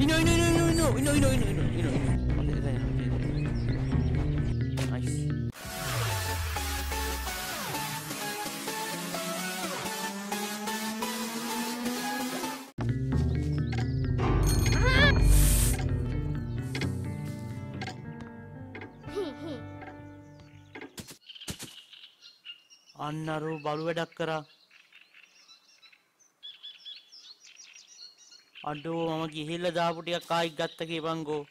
ඉන්න ඉන්න ඉන්න ඉන්න ඉන්න ඉන්න ඉන්න ඉන්න ඉන්න ඉන්න නයිස් අන්න අර බලු වැඩක් කරා අඩෝ මම ගිහිල්ලා දාපු ටිකක් ආයිත් ගත්ත කීපන්කෝ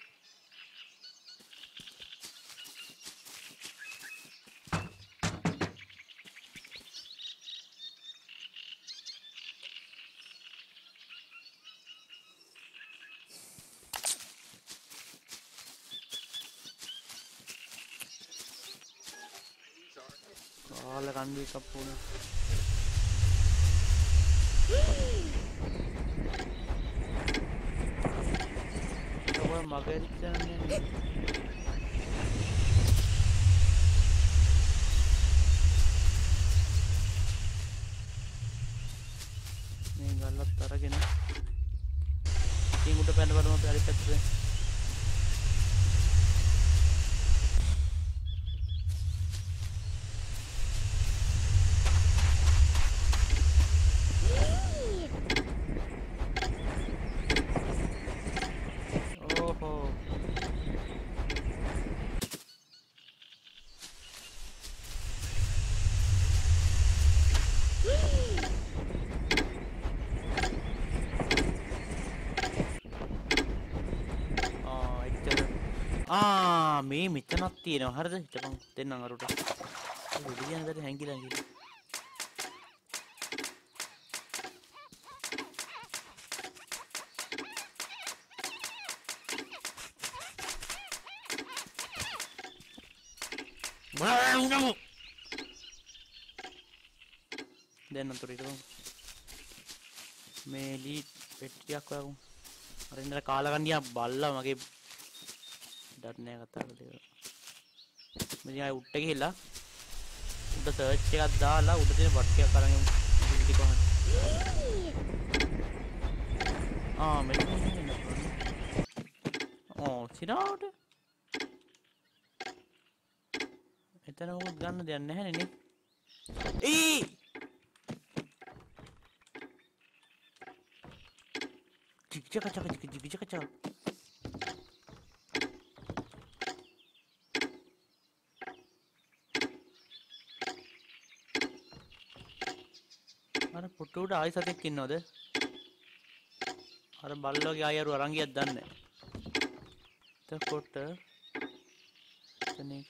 කාල කණ්ඩු එකක් වුණ ඔය මගේ රික්ෂණය මේ ගල්ලත් අරගෙන ඉතින් උඩ පැන බලමු අපි ආ මේ මෙතනක් තියෙනවා. හරිද? හිටපන්. දෙන්නම් අරුට. ගෙඩියන දැට හැංගිලා ගිහින් බෑ දැන් අතුරට මේ ලී පෙට්ටියක් වගමු අර ඉඳලා කාලා ගන්න බල්ලා මගේ डरने का था मुझे यहाँ उठते खेला उधर सर्च का दाला उधर से बढ़ के करेंगे जल्दी को हाँ मेरे ओ सिराउट इतना वो गन देने है नहीं। ई! चिक चिक चिक चिक चिक चिक चिक අර පුට්ටුවට ආයි සතෙක් ඉන්නවද? අර බල්ලෝගේ අයරු අරන් ගියත් දන්නේ. එතකොට එතන එක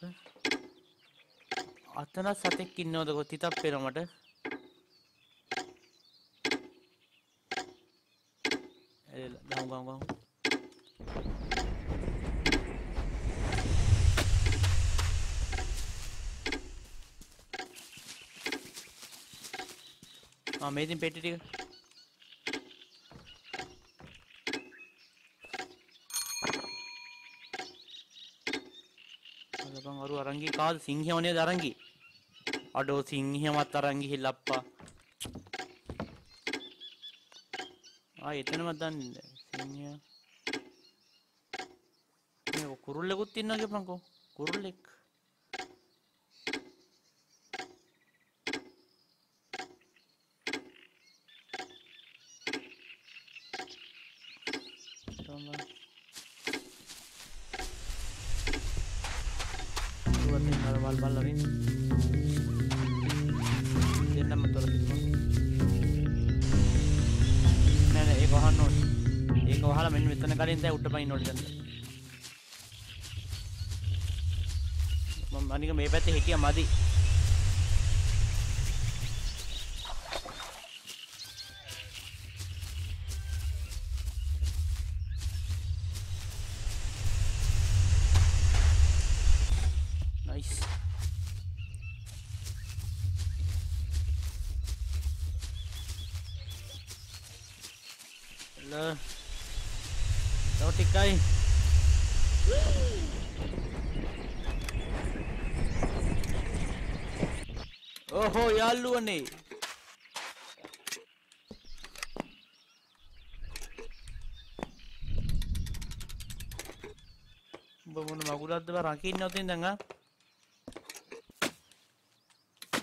අතන සතෙක් ඉන්නවද කො තිතක් පේනවා මට? එල ගමු ගමු ගමු ආ මේ ඉතින් පෙට්ටි ටික. අලබන් අරු අරංගි. කාද සිංහයව නේද අරංගි? අඩෝ සිංහයමත් අරංගි හිල්ලප්පා. ආ එතනම දන්නේ සිංහය. මේ කුරුල්ලෙකුත් ඉන්නවා කියපන්කෝ කුරුල්ලෙක්. අනිවාරෙන් දැ උට්ට පයින් නොලිගන්න අනික මේ පැත්තේ හිටිය මදි. Hello. Đâu ටිකයි. ඕහෝ යාළුවනේ. උඹ මොන මගුලක්ද බා රකින්න ඔතින් දැන් ආ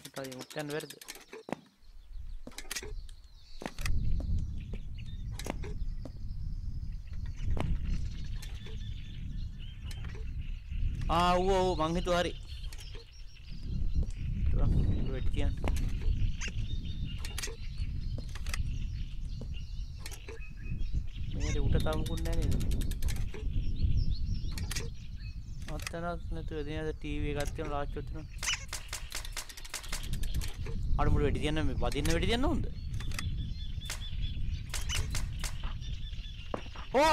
උටයි උට්ටන් වෙරද ආ ඌ ඌ මං හිතුවා හරි. වෙට් කියන්න මේකට උට තමුකුත් නැහැ නේද? අත්තනත් නැතුව එදිනද ටීවී එකක් තියෙන ලාච්චුවක් තියෙනවා අර මුළු වෙඩි තියන්න මේ වදින්න වෙඩි තියන්න හොඳ ඕ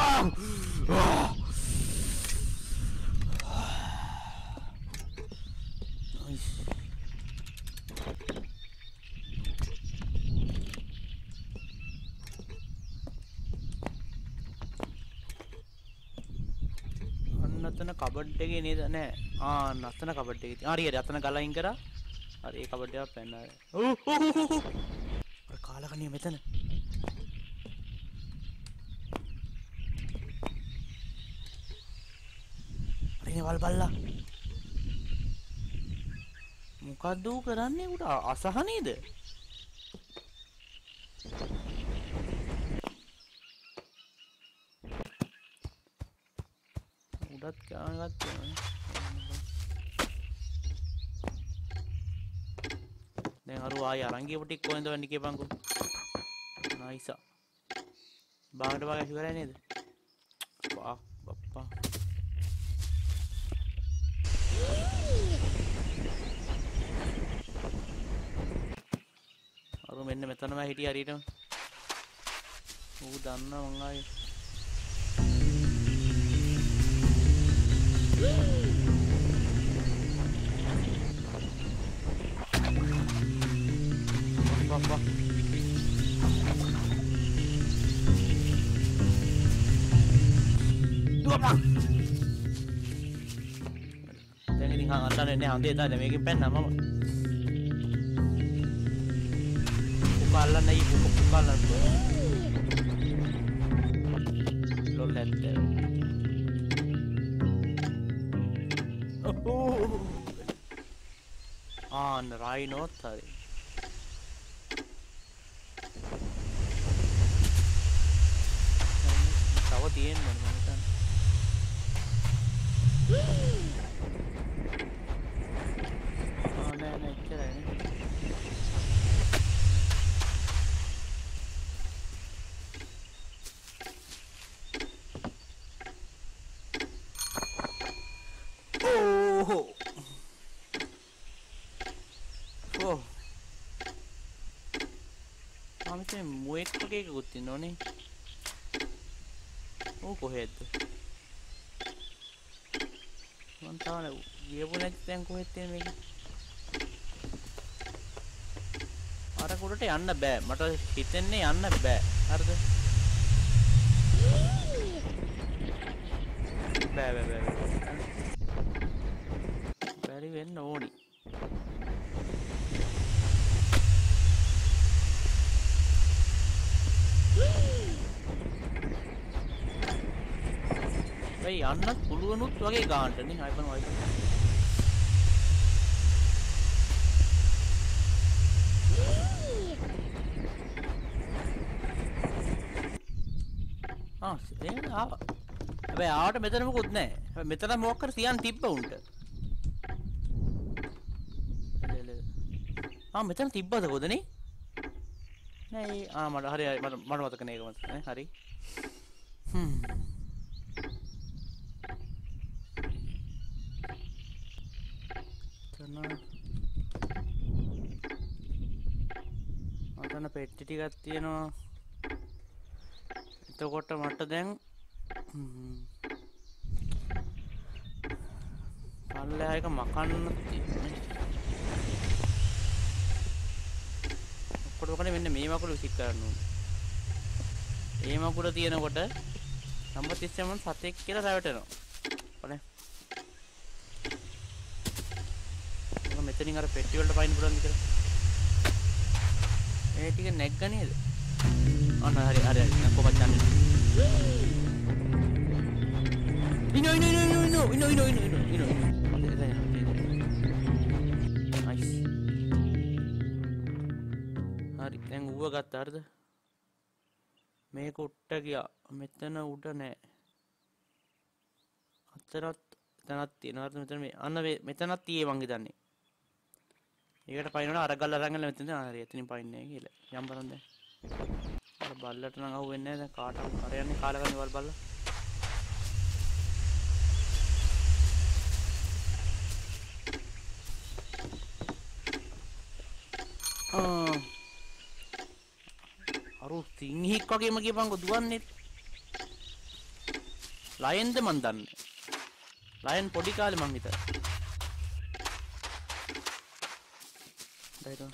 අන්න අතන කබඩ් එකේ නේද? නෑ. ආ අතන කබඩ් එකේ තියෙන හරි හරි. අතන ගලා අයින් කරා. හරි ඒ කබඩ් එකක් පැන්න අර කාලකණිය මෙතන. අරනේ වල් බල්ලා. මොකද්ද කරන්නේ? උට අසහනේද උඩත් ගාන ගත්තා දැන් අර ආය අරන් ගියපු ටික කොහෙන්ද වෙන්නේ කියපන්කෝ නයිසා. බාගට බාග ඉවරයි නේද? බා බප්පා. අර මෙන්න මෙතනම හිටිය හරියටම ඌ දන්නා මං ආයේ. Wah, wah. Dua bang. දැන් ඉතින් හා අල්ලන්නේ නැහැ හඳේ දාලා මේකෙන් පැන්නා මම. පුකාල්ලා නැයි පුක පුකාල්ලා ලොල් ඇත්තේ. ආන්න රයිනෝත් හරි. තව තියෙන්න ඕනේ මම හිතන්නේ. ආ නෑ නෑ එච්චරයි නේ. ඕහෝ. ඕ. මම හිතන්නේ මුවෙක් වගේ එකකුත් ඉන්නෝනේ. ඌ කොහෙද? මං තාම ගියපු නැති තැන් කොහෙද තියෙන්නේ මේක? අර කුඩට යන්න බෑ. මට හිතෙන්නේ යන්න බෑ. හරිද? බෑ බෑ බෑ. බෑ. බැරි වෙන්න ඕනි. යන්නත් පුළුවනුත් වගේ ගාන්ටනේ අයිපන් වයිපන් ආ ඒ ආවා. හැබැයි ආවට මෙතන මොකුත් නැහැ. හැබැයි මෙතන මොකක් කර තියන් තිබ්බ උන්ට. එල, එල, එල. ආ මෙතන තිබ්බද කොදනේ නෑ? ඒ- ආ මට හරි හරි මට මට මතක නෑ ඒක මතක නෑ. හරි. හ්ම්. එතන අතන පෙට්ටි ටිකක් තියෙනවා. එතකොට මට දැන් හ්ම්. පල්ලෙහා එක මකන්න තියෙන්නේ. ඔක්කොට ඔකනේ මෙන්න මේ මකුළු විසික් කරන්න ඕනේ. ඒ මකුල තියෙනකොට නම්බර් 37 සතෙක් කියලා රැවටෙනවා. ඔනේ මම මෙතනින් අර පෙට්ටි වලට පයින් පුළුවන් විතර ඒ ටික නැග්ග නේද? අන්න හරි හරි හරි. දැන් කොහොමද යන්නේ. ඉන්න ඉන්න ඉන්න ඉන්න ඉන්න ඉන්න ඉන්න ඉන්න නයිස් හරි දැන් ඌව ගත්ත හරිද? මේක උට්ට ගියා. මෙතන උඩ නෑ. අතරත් එතනත් තියෙනවා. මෙතන මේ අන්න මෙතනත් තියේ මං හිතන්නේ. ඒකට පයිනට අරගල් අරගල මෙතන එතනින් පයින්නේ කියල. යම් බලන්ද බල්ලට නම් අහු වෙන්නේ නැහැ කාටවත් කරයන්නේ කාලකන්නේ වල් බල්ලා. අරු සිංහෙක් වගේම කියපංකො දුවන්නේ ලයන්ද මන් දන්නේ. ලයන් පොඩි කාලේ මං හිතලා. ito.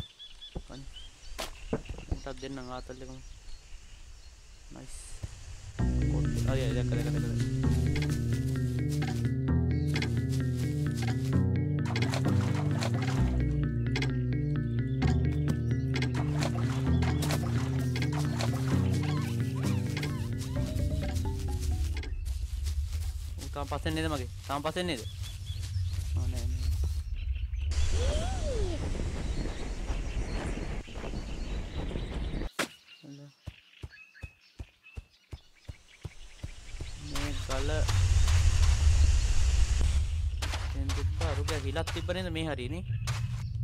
Pan. Yung tab din ng atal ko. Nice. Oh yeah, yeah, kaya, kaya, kaya. තාම පස්සෙන් නේද මගේ තාම පස්සෙන් නේද තිබ්බ අරුක හිලක් තිබ්බ නේද මේ හරියනේ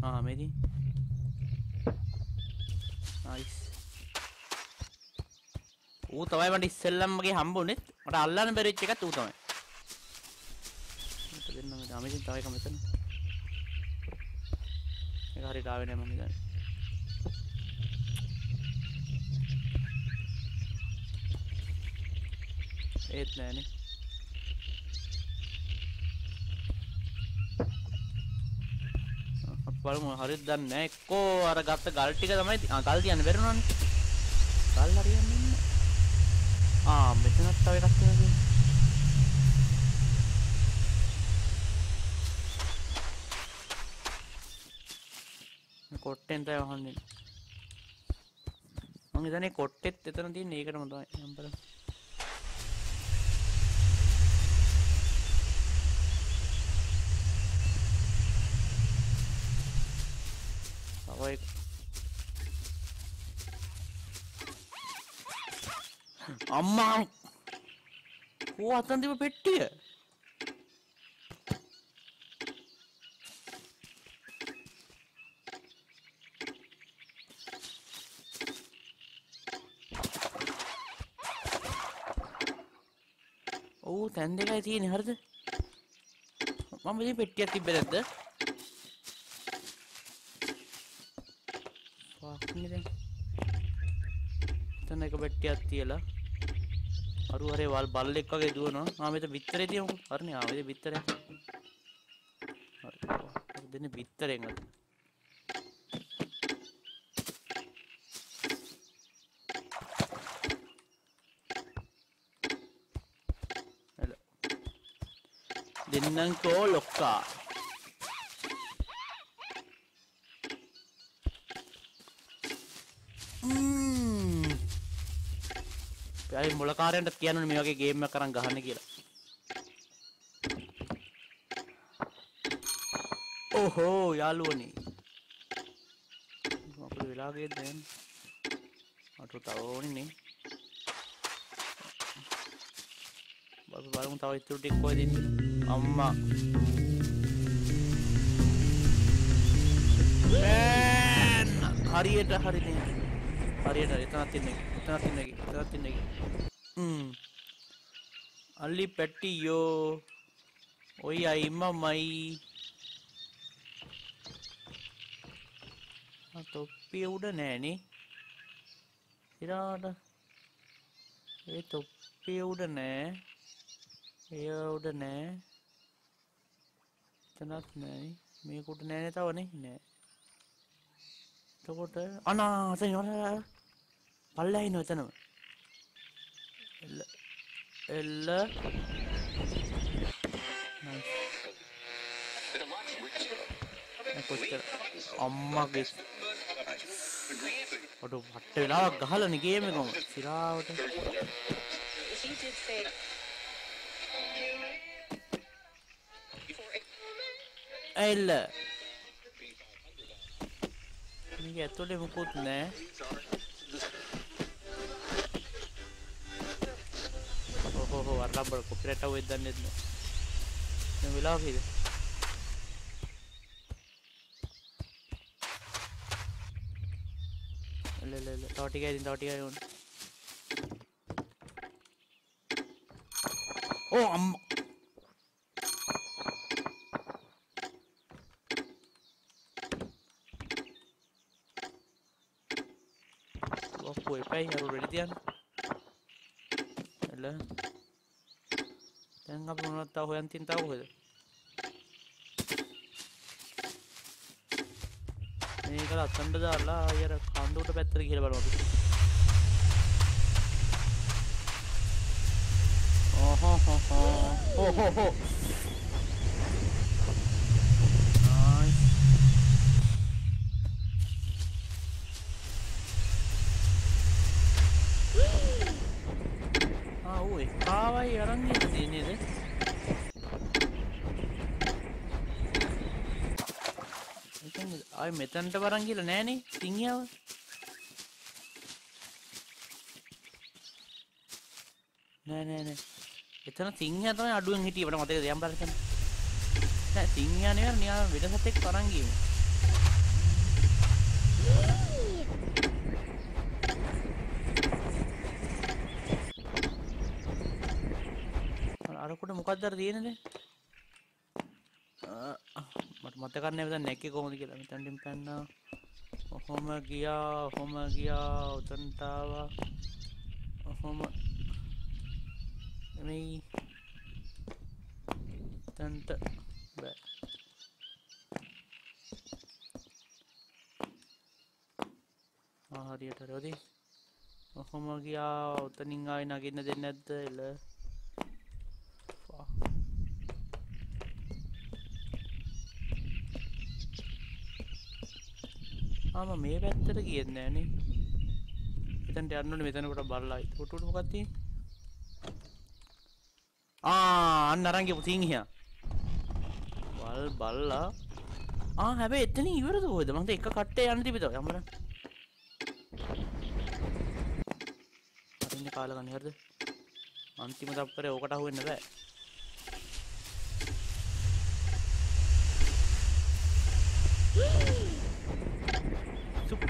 ආ මේදී. නයිස් ඌ තමයි මට ඉස්සෙල්ලම මගේ හම්බුනේ. මට අල්ලන්න බැරිච්ච එකත් ඌ තමයි. මට දෙන්න මේ ඩැමේජ් තව එක මෙතන ඒක හරියට ආවේ නෑ මම හිතන්නේ. ඒත් නෑනේ. බලමු හරියට දන්නේ නෑ එක්කෝ අර ගත්ත ගල් ටික තමයි ති- ආ ගල් තියන්න බැරිුණානේ ගල් හරියන්නේ නැහැ. ආ මෙතනත් තව එකක් තියෙනවා මේ කොට්ටෙන් තමයි වහන්නේ. මං හිතන්නේ කොට්ටෙත් එතන තියෙන ඒකටම තමයි. යම් බලන්න තව එක අම්මා කෝ අතන් තිබ පෙට්ටිය ඔව් තැන් දෙකයි තියෙන්නේ හරිද මම ඉතින් පෙට්ටියක් තිබ්බේ නැද්ද ෆක්නේ දැන්? එතන එක පෙට්ටියක් තියලා අරු හරේ වල් බල්ලෙක් වගේ දුවනවා. ආ මෙතන බිත්තරේ තියමුකෝ හරිනේ ආ මෙතන බිත්තරේ හරි හරි. දෙන්නේ බිත්තරෙන් අද. එල. දෙන්නංකෝ ලොක්කා. යයි මොලකාරයන්ට කියන්නනේ මේ වගේ ගේම් එකක් අරන් ගහන්න කියලා. ඕහෝ යාළුවනේ. අපේ වෙලා ගියද දැන්? අටු තව ඕනේ නේ. අපි බලමු තව ඉතුරු ටික කොහෙද අම්මා බෑන් හරියට හරිනේ හරියට එතනත් ඉන්නේ එතනත් ඉන්නේ එතනත් ඉන්නේ හ්ම්. අල්ලි පැටියෝ. ඔයි අයිමමයි තොප්පිය උඩ නෑනේ. ඉරාට. ඒ තොප්පිය උඩ නෑ. එය උඩ නෑ. එතනත් නෑ මේකුට නෑනේ තවනේ නෑ. එතකොට අනාත යන පල්ලා ඉන්න එතනම. එල්ල එල්ල. කොච්චර අම්මගේ ඔට පට්ට වෙලාවක් ගහලන ගේම කොම සිරාවට. He did say ඇල්ල මේක ඇතුලේ මුකුත් නෑ. ඕහෝ අර රබර් කොපිරයිට් අවුවෙක් දන්නේ නැහැ දැන් වෙලාව කීයද එල එල එල තව ටිකයි ඉතින් තව ටිකයි ඕන ඕ අම්මා ඔක්කො එපයි අර රෙඩි තියන්න එල දැන් අපි මොනවද තව හොයන් තින් තව කොහෙද මේක අත්තන්ට දාලා අය අර කන්දුවට පැත්තට ගිහලා බලමු අපි ඕහෝ හෝ හෝ හෝ හෝ හෝ නයිස් ආ ඌ එකාවයි අරන් ගිහලා තියෙන්නේ නේද ඒ කියන්නේ ආයි මෙතනට වරන් ගිහලා නෑනේ සිංහයාව. නෑ නෑ නෑ. එතන සිංහයා තමයි අඩුවෙන් හිටියේ. මට මතකද? යම් බලන්න. නෑ සිංහයා නෙවෙයි නිකන් වෙන සතෙක් වරන් ගියේ. අරකොට මොකක්ද අර තියෙන්නේ මට මතක නැහැ මෙතන නැක්කේ කොහොමද කියලා. මෙතනින් පැන්නා. ඔහොම ගියා ඔහොම ගියා උතන්ට ආවා ඔහොම මේ තන්ට බෑ. ආ හරියට හරි. ඔහොම ගියා උතනින් ආයි නගින්න දෙන්නේ නැද්ද? එල ආම මේ පැත්තට ගියෙත් නෑනේ එතනට යන්න ඕනේ මෙතන කොට බලලා. ඒකට උඩ මොකක්ද තියෙන්නේ? ආ අන්න අරන් ගියපු සිංහයා. වල් බල්ලා. ආ හැබැයි එතන ඉවරද කොහෙද මන්ද එක කට්ටේ යන්න තිබිද? යම්බර අරින්න කාලා ගන්න හරිද? අන්තිම තප්පරේ ඕකට අහුවෙන්න බෑ.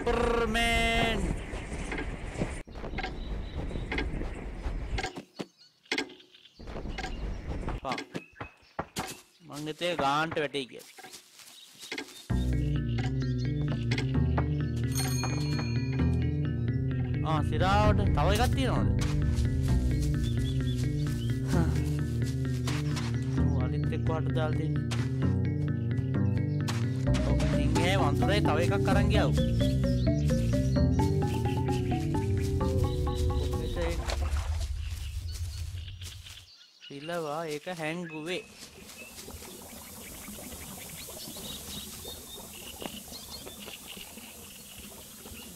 සුපර්මෑන් පා මං හිතේ ගාන්ට වැටේ කිය ආ සිරාවට තව එකක් තියෙනවද? ඔව්, අනිත් එක්ක වට දාලා දෙන්නේ ඔව්, සිංහේ වන්තරේ තව එකක් අරන් ගියා සිලවා ඒක හැංගුවේ.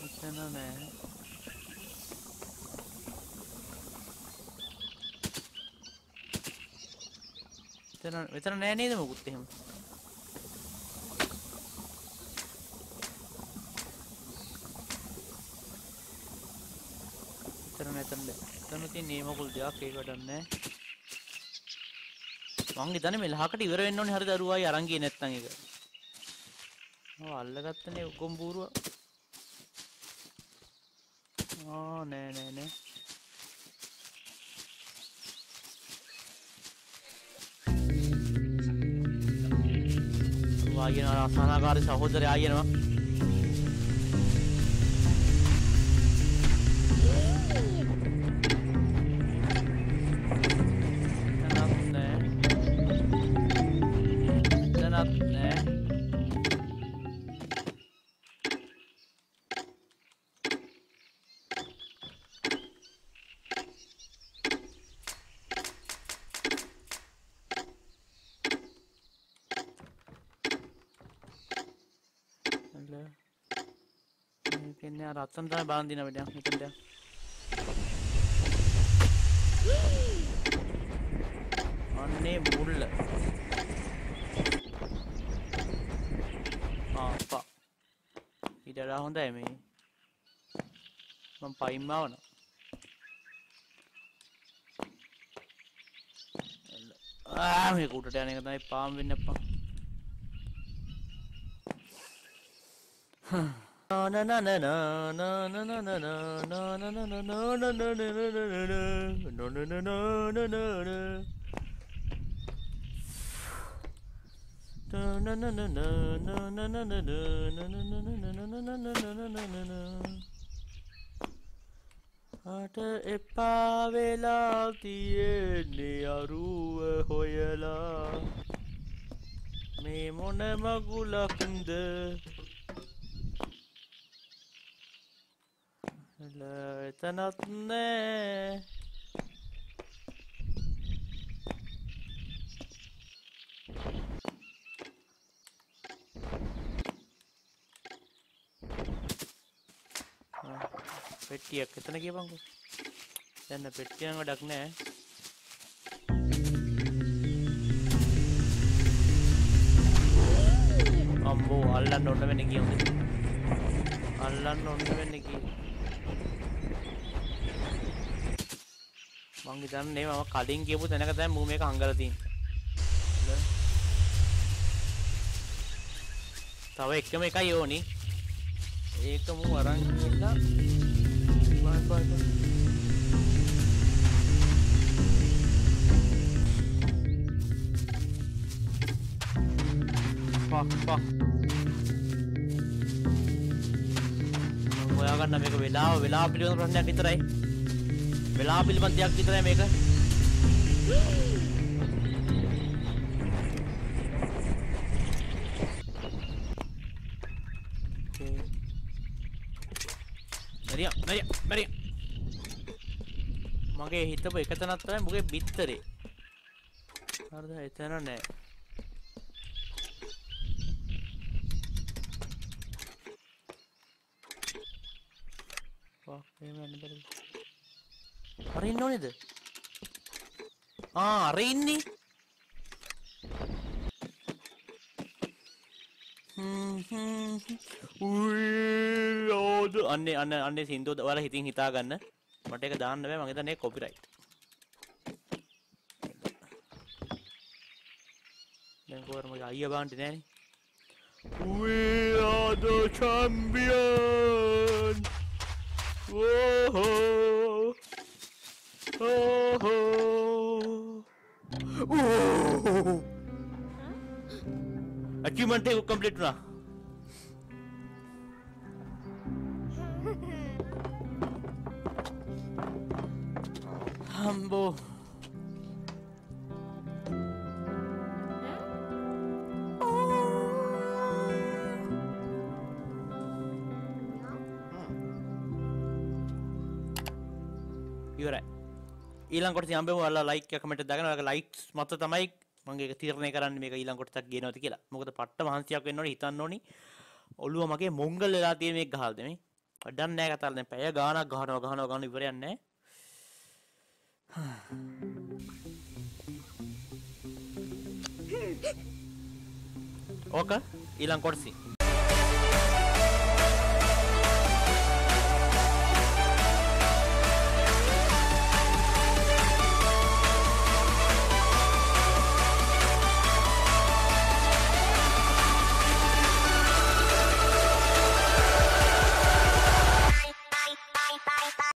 එතන නෑ. එතන මෙතන නෑ නේද මොකුත් එහෙම? එතන නැතන එතන තියෙන නේමකුල් දෙයක් ඒක වැඩක් නෑ. මං හිතන්නේ මෙලහකට ඉවර වෙන්න ඕනේ හරි දරුවායි අරන් ගියේ නැත්නම් ඒක. ඔව් අල්ලගත්තනේ ගොම්බූරුව ආ නෑ නෑ නෑ. වාගෙන අසහනාකාරී සහෝදරයා ආයෙනවා එන්නේ අර අත්තන් තමයි බාන් දින වැඩක් මෙතනට. අනේ මුල්ල. ආපා. ඊටලා හොඳයි මේ. මම පයින් ආවන. ආ මේ කුටට යන එක තමයි පාම් වෙන්න එපා. හ්ම් හට එපා වෙලා තියෙන්නේ අරුව හොයලා. මේ මොන මගුලක්ද එල එතනත් නෑ පෙට්ටියක් එතන කියපංකෝ දැන්න පෙට්ටියන් වැඩක් නෑ අම්බෝ අල්ලන්න ඔන්න වෙන කියවද අල්ලන්න ඔන්න වෙන්න කිය මං හිතන්නේ මම කලින් කියපු තැනක තමයි මූ මේක හංගලා තියෙන්නේ. තව එකම එකයි ඕනි. ඒක මූ අරන් ගිහලා බයි බයි බයි ෆක් ෆක් මම හොයාගන්න මේක වෙලාව වෙලාව පිළිබඳ ප්‍රශ්නයක් විතරයි. වෙලාව පිළිබඳ දෙයක් විතරයි මේක. මැරියා මැරියා මැරියා. මගේ හිතපු එක තැනක් තමයි මුගේ බිත්තරේ. හරිද? එතන නෑ. වක් එහෙම යන්න බැරිද? අර ඉන්න ඕනේද? ආ අර ඉන්නේ. උයෝද අන්නේ අන්න අන්නේ සින්දුව ඔයාලා හිතින් හිතාගන්න. මට ඒක දාන්න බෑ. මම හිතන්නේ කොපිරයිට් දැන් කොහොමද? මගේ අයියා බාන්න නෑනේ. We are the champion. Whoa Oh, oh. Oh. Achievement complete na. Humble. You're right. ඊළකොට යම්බ ල ලයික කමට දගන ලයික්ස් මත තමයි මගේ තිරණය කරන්න මේ ඊළකොටත් ගේනවති කියලා. මොකද පට්ට වහන්සයක් වෙන්නට හිතන්නඕනි ඔලුව මගේ මොංගල් වෙලා තිය මේ ගහල්දම අඩන්නෑ කතරන්න පැය ගානක් ගහනව ගහන ගන්න ඉවරයන්න ඕක ඊළංකොටසි